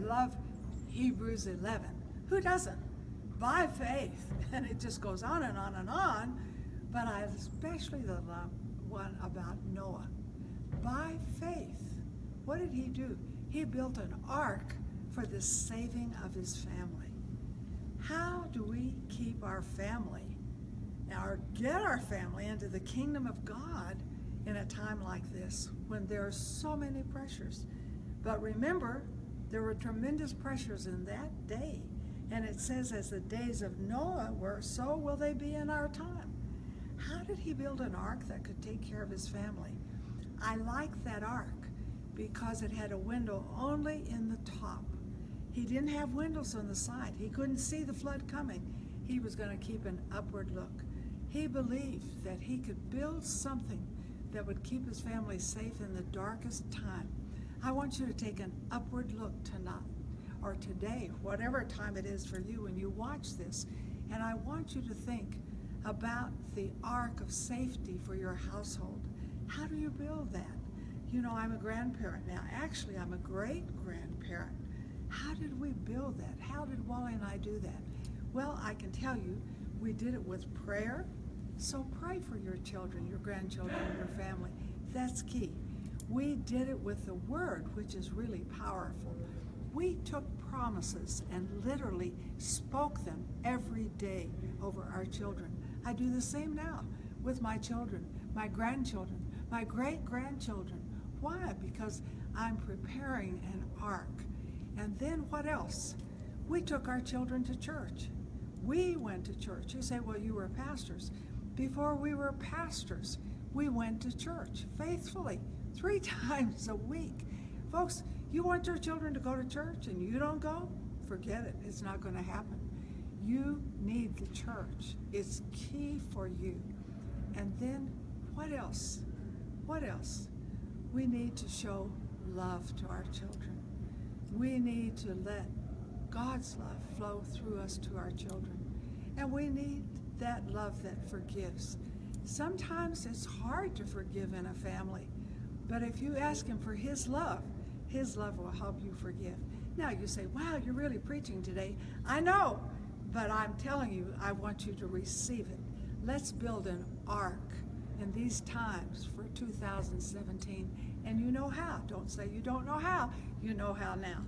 love Hebrews 11. Who doesn't? By faith. And it just goes on and on and on. But I especially the one about Noah. By faith. What did he do? He built an ark for the saving of his family. How do we keep our family or get our family into the kingdom of God in a time like this when there are so many pressures? But remember, there were tremendous pressures in that day. And it says, as the days of Noah were, so will they be in our time. How did he build an ark that could take care of his family? I like that ark because it had a window only in the top. He didn't have windows on the side. He couldn't see the flood coming. He was going to keep an upward look. He believed that he could build something that would keep his family safe in the darkest time. I want you to take an upward look tonight or today, whatever time it is for you when you watch this. And I want you to think about the ark of safety for your household. How do you build that? You know, I'm a grandparent now. Actually, I'm a great grandparent. How did we build that? How did Wally and I do that? Well, I can tell you, we did it with prayer. So pray for your children, your grandchildren, your family. That's key. We did it with the Word, which is really powerful. We took promises and literally spoke them every day over our children. I do the same now with my children, my grandchildren, my great grandchildren. Why? Because I'm preparing an ark. And then what else? We took our children to church. We went to church. You say, well, you were pastors. Before we were pastors, we went to church faithfully three times a week. Folks, you want your children to go to church and you don't go? Forget it. It's not going to happen. You need the church. It's key for you. And then what else? What else? We need to show love to our children. We need to let God's love flow through us to our children. And we need that love that forgives. Sometimes it's hard to forgive in a family but if you ask Him for His love, His love will help you forgive. Now you say, wow, you're really preaching today. I know, but I'm telling you, I want you to receive it. Let's build an ark in these times for 2017. And you know how. Don't say you don't know how. You know how now.